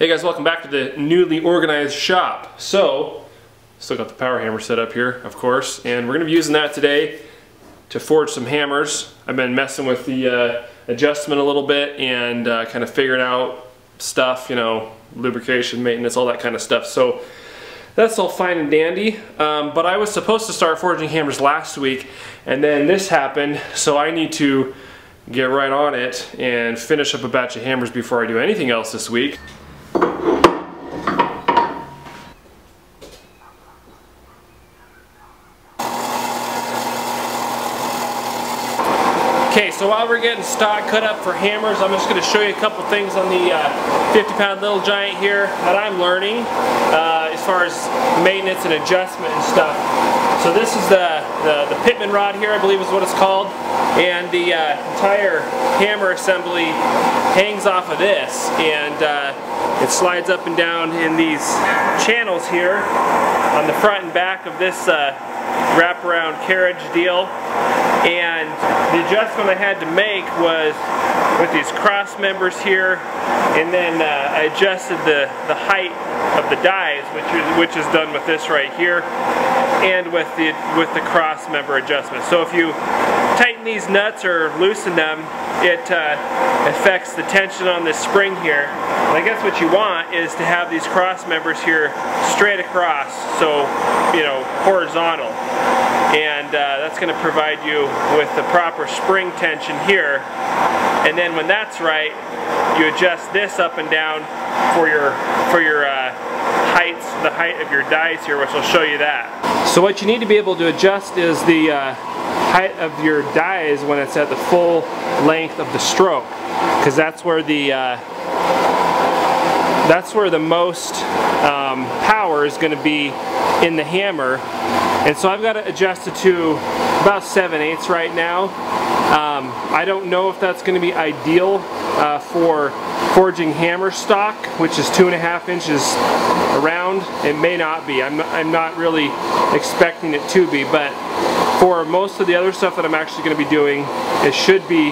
Hey guys, welcome back to the newly organized shop. So, still got the power hammer set up here, of course, and we're going to be using that today to forge some hammers. I've been messing with the uh, adjustment a little bit and uh, kind of figuring out stuff, you know, lubrication, maintenance, all that kind of stuff. So, that's all fine and dandy, um, but I was supposed to start forging hammers last week, and then this happened, so I need to get right on it and finish up a batch of hammers before I do anything else this week. Okay, so while we're getting stock cut up for hammers, I'm just going to show you a couple things on the uh, 50 pound Little Giant here that I'm learning uh, as far as maintenance and adjustment and stuff. So this is the, the, the Pitman rod here, I believe is what it's called, and the uh, entire hammer assembly hangs off of this, and uh, it slides up and down in these channels here on the front and back of this uh, wraparound carriage deal and the adjustment I had to make was with these cross members here and then uh, I adjusted the, the height of the dies which is, which is done with this right here and with the with the cross member adjustment. So if you tighten these nuts or loosen them it uh, affects the tension on this spring here. And I guess what you want is to have these cross members here straight across so you know horizontal. And uh, that's going to provide you with the proper spring tension here. And then when that's right you adjust this up and down for your for your uh, heights the height of your dies here which I'll show you that. So what you need to be able to adjust is the uh, height of your dies when it's at the full length of the stroke because that's where the uh, that's where the most um, power is going to be in the hammer. And so I've got to adjust it to about 7 eighths right now. Um, I don't know if that's going to be ideal uh, for forging hammer stock which is two and a half inches around. It may not be. I'm, I'm not really expecting it to be but for most of the other stuff that I'm actually going to be doing it should be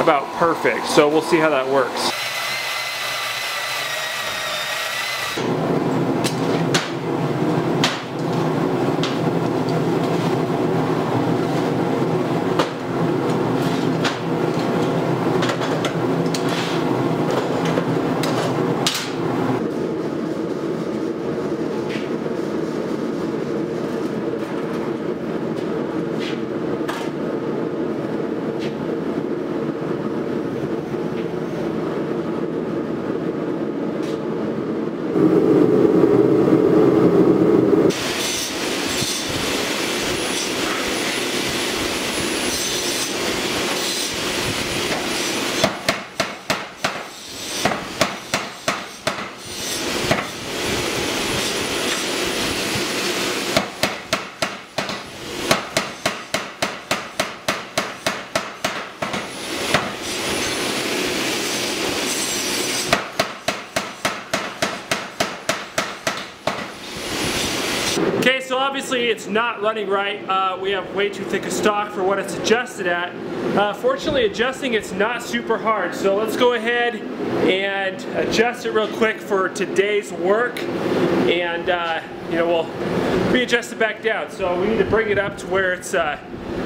about perfect. So we'll see how that works Okay, so obviously it's not running right. Uh, we have way too thick a stock for what it's adjusted at. Uh, fortunately, adjusting it's not super hard. So let's go ahead and adjust it real quick for today's work. And, uh, you know, we'll readjust it back down. So we need to bring it up to where it's uh,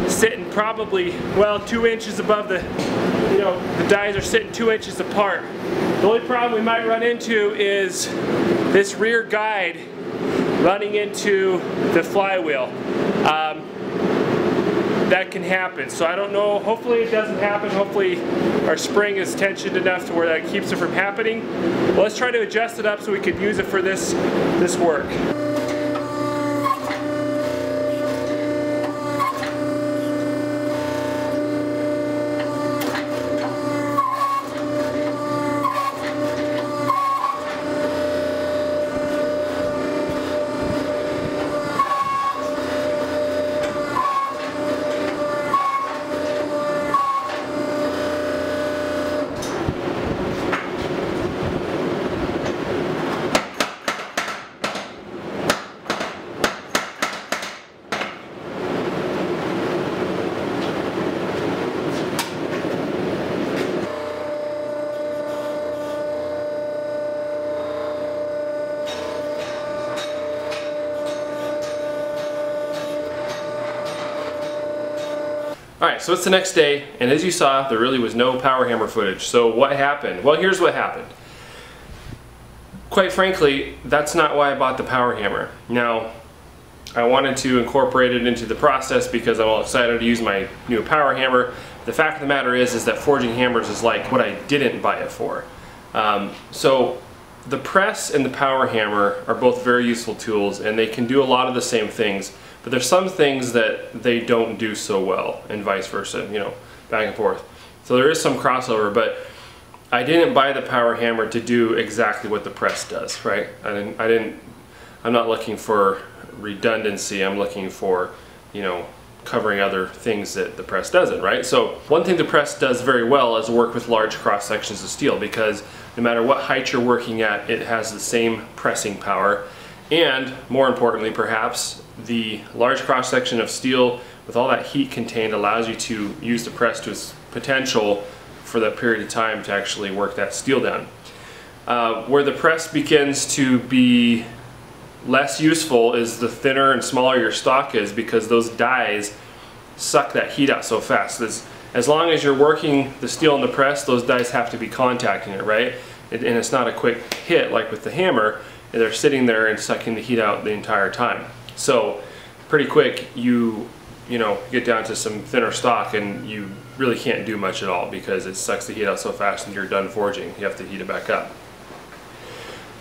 sitting probably, well, two inches above the, you know, the dies are sitting two inches apart. The only problem we might run into is this rear guide running into the flywheel. Um, that can happen. So I don't know, hopefully it doesn't happen. Hopefully our spring is tensioned enough to where that keeps it from happening. Well, let's try to adjust it up so we could use it for this, this work. Alright, so it's the next day, and as you saw, there really was no power hammer footage. So what happened? Well, here's what happened. Quite frankly, that's not why I bought the power hammer. Now, I wanted to incorporate it into the process because I'm all excited to use my new power hammer. The fact of the matter is, is that forging hammers is like what I didn't buy it for. Um, so the press and the power hammer are both very useful tools and they can do a lot of the same things, but there's some things that they don't do so well and vice versa, you know, back and forth. So there is some crossover, but I didn't buy the power hammer to do exactly what the press does, right? I didn't, I didn't, I'm not looking for redundancy, I'm looking for, you know, covering other things that the press doesn't, right? So one thing the press does very well is work with large cross sections of steel because no matter what height you're working at, it has the same pressing power. And more importantly, perhaps, the large cross section of steel with all that heat contained allows you to use the press to its potential for that period of time to actually work that steel down. Uh, where the press begins to be less useful is the thinner and smaller your stock is because those dies suck that heat out so fast. As, as long as you're working the steel in the press, those dies have to be contacting it, right? and it's not a quick hit like with the hammer. They're sitting there and sucking the heat out the entire time. So pretty quick, you you know get down to some thinner stock and you really can't do much at all because it sucks the heat out so fast and you're done forging. You have to heat it back up.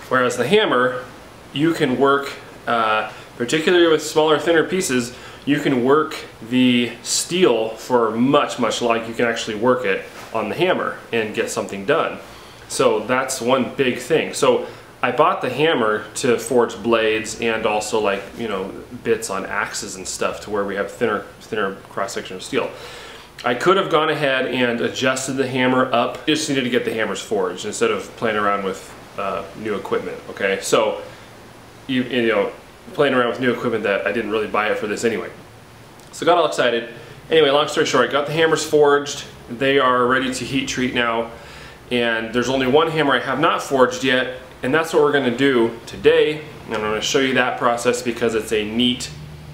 Whereas the hammer, you can work, uh, particularly with smaller, thinner pieces, you can work the steel for much, much like you can actually work it on the hammer and get something done. So that's one big thing. So I bought the hammer to forge blades and also like, you know, bits on axes and stuff to where we have thinner, thinner cross section of steel. I could have gone ahead and adjusted the hammer up. Just needed to get the hammers forged instead of playing around with uh, new equipment, okay? So you, you know, playing around with new equipment that I didn't really buy it for this anyway. So got all excited. Anyway, long story short, I got the hammers forged. They are ready to heat treat now. And there's only one hammer I have not forged yet, and that's what we're gonna do today. And I'm gonna show you that process because it's a neat,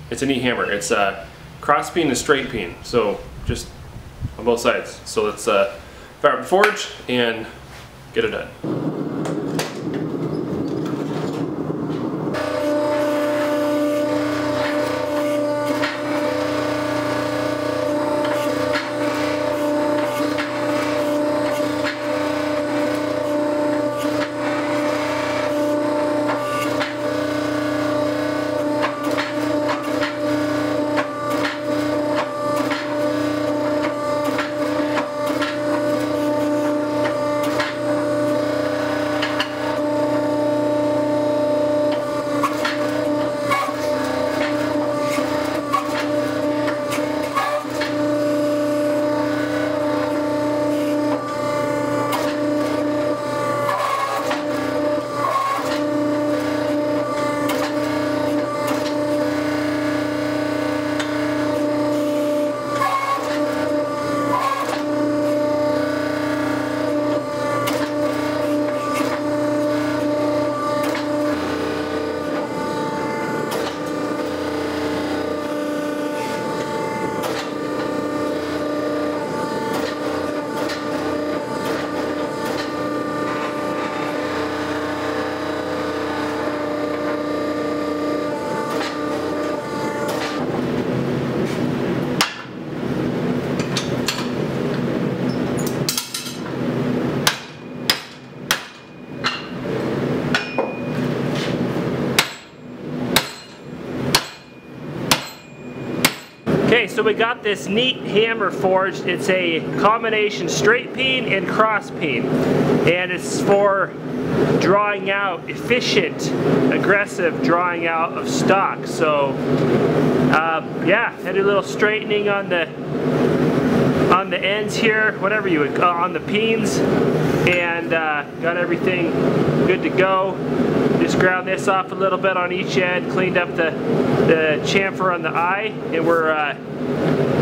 it's a neat hammer. It's a cross peen and straight peen. So just on both sides. So let's uh, fire up the forge and get it done. So we got this neat hammer forged. It's a combination straight peen and cross peen. And it's for drawing out efficient, aggressive drawing out of stock. So, uh, yeah, had a little straightening on the on the ends here, whatever you would, uh, on the peens, and uh, got everything good to go. Just ground this off a little bit on each end, cleaned up the, the chamfer on the eye, and we're uh,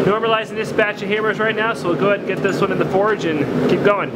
normalizing this batch of hammers right now, so we'll go ahead and get this one in the forge and keep going.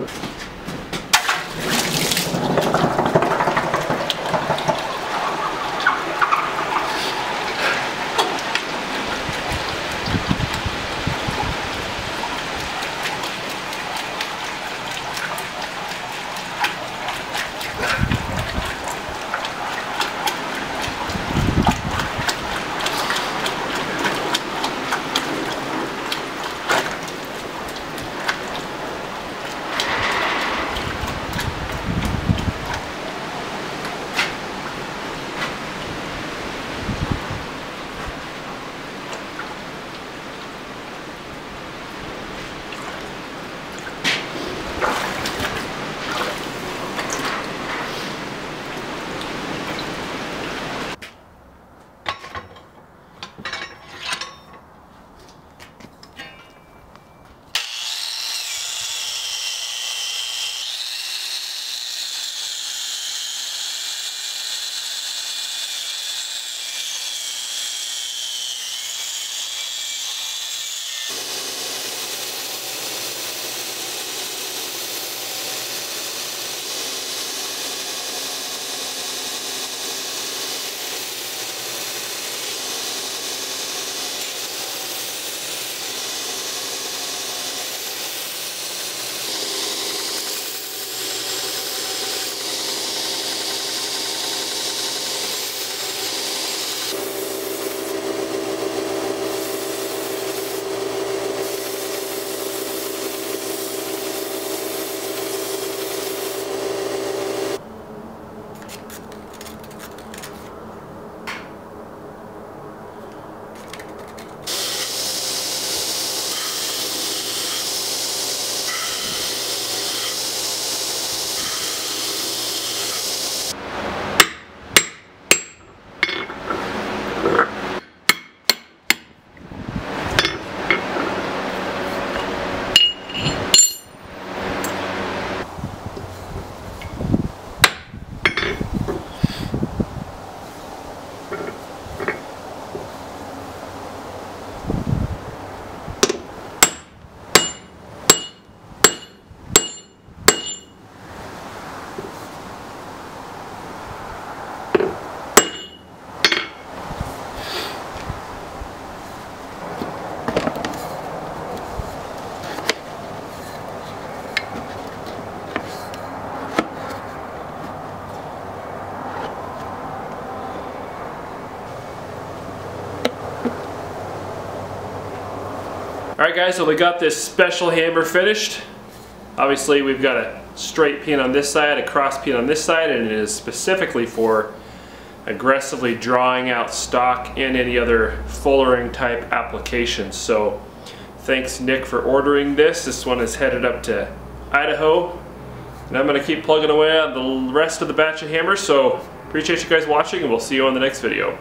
Guys, so we got this special hammer finished. Obviously we've got a straight peen on this side, a cross peen on this side, and it is specifically for aggressively drawing out stock and any other fullering type applications. So thanks Nick for ordering this. This one is headed up to Idaho. And I'm going to keep plugging away on the rest of the batch of hammers. So appreciate you guys watching and we'll see you on the next video.